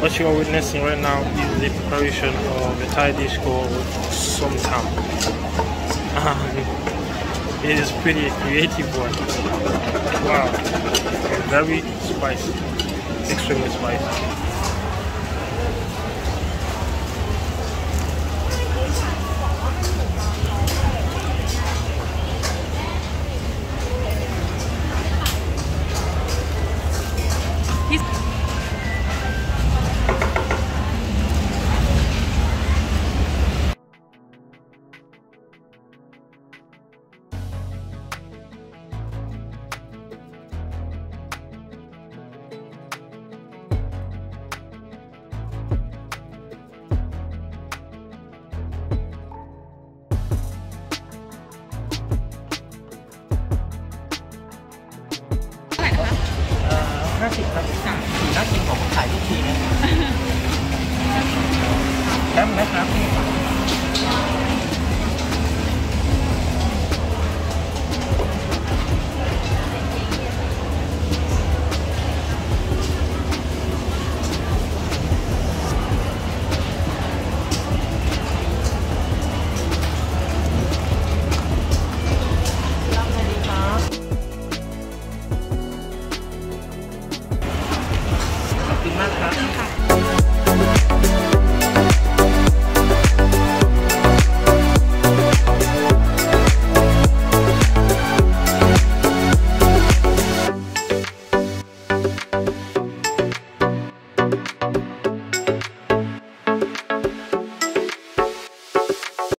What you are witnessing right now is the preparation of a Thai dish called som tam. It is pretty creative one. Wow, very spicy, extremely spicy. ขายทุกทีไหมแอมไหมครับ